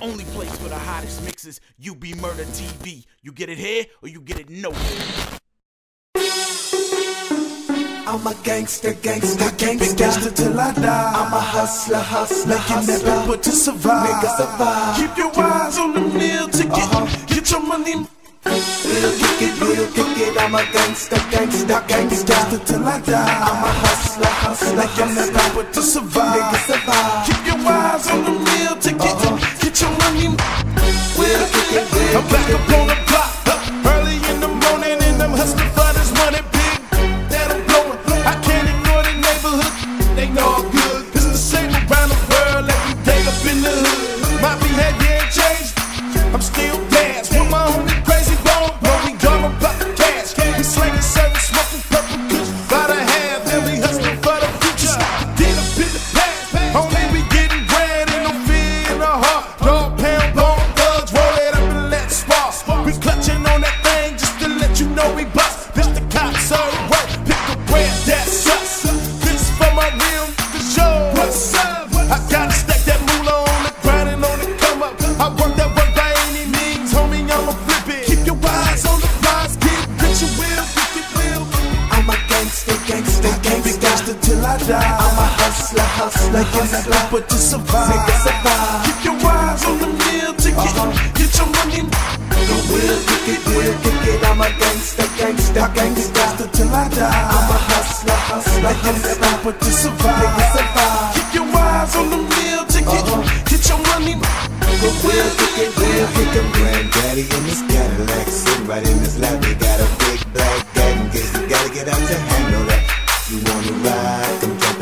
only place for the hottest mixes. UBMurda TV. You get it here or you get it nowhere. I'm a gangster, gangster, gangster, gangster till I die. I'm a hustler, hustler, making that paper to survive. Nigga survive. Keep your eyes on the meal ticket. Uh-huh. Get your money. Real kick it, real kick it. I'm a gangster, gangster, gangster, gangster till I die. I'm a hustler, hustler, making that paper to survive. Nigga survive. I'm back kick die. I'm a hustler, hustler, making that paper to survive. Nigga survive. Keep your eyes on the meal ticket. Uh-huh. Get your money. The real kick it, real kick it. I'm a gangster, gangster, gangster, gangster till I die. I'm a hustler, hustler, making that paper to survive. Nigga survive. Keep your eyes on the meal ticket. Uh-huh. Get your money. The real kick it, real kick it. Granddaddy in this Cadillac, sitting right in this lap. He got a big black in case you gotta get out to handle that. You wanna ride?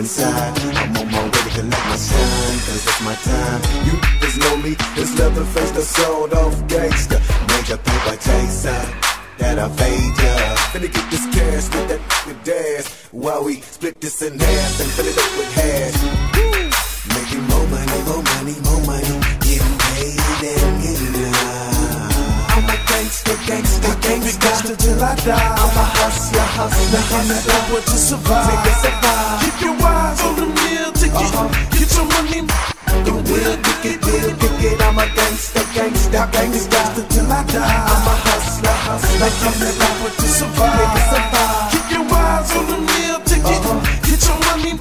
Inside. I'm on my way to collect my shine, cause it's my time. You just know me, this leather face, the sold off gangster. Major paper chaser. That I fade ya. Finna get this cash with that with dash. While we split this in half and fill it up with hash. Making more money, more money, more money. Getting paid and getting high. I'm a gangster, gangster, gangster, gangster till I die. I'm a hustler, hustler, making that paper to survive. Nigga survive. Keep your hustler, making that paper to survive. Keep your eyes on the meal ticket. Get your money.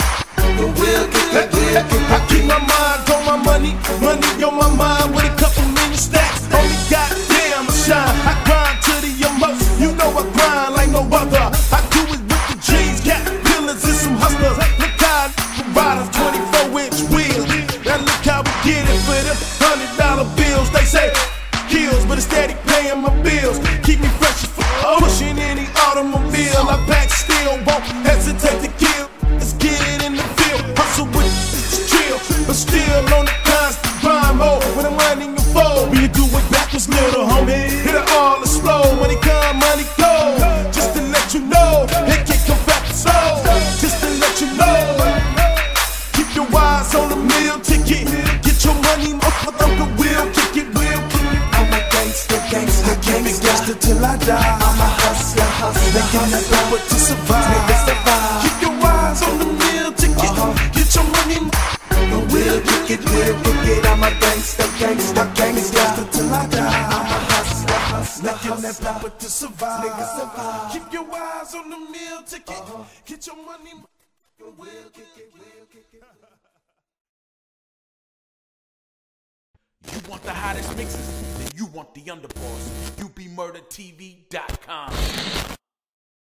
The real real I keep my mind on my money, money on my mind with a couple million stacks. Only goddamn shine. I grind to the utmost. You know I grind like no other. I do it with the G's, cat pillars and some hustlers. Look how riders, 24 inch wheels. Now look how we get it for them but still on the constant grind mode. When I'm running your fold, we do it backwards, little homie. Hit it all the slow. Money come, money go. Just to let you know, it can come back slow. Just to let you know. Keep your eyes on the meal ticket. Get your money, motherfucker. Will kick it, will kick it. I'm a gangster, gangster, gangster, gangster till I die. I'm a hustler, hustler, making paper to survive. Keep your eyes on the kick it, real kick it. I'm a gangster, gangster, gangster till I die. I'm a hustler, hustler, that paper to survive. Nigga survive. Keep your eyes on the meal ticket. Get your money. Real kick it. You want the hottest mixes? Then you want the underboss. UBMurdaTV.com.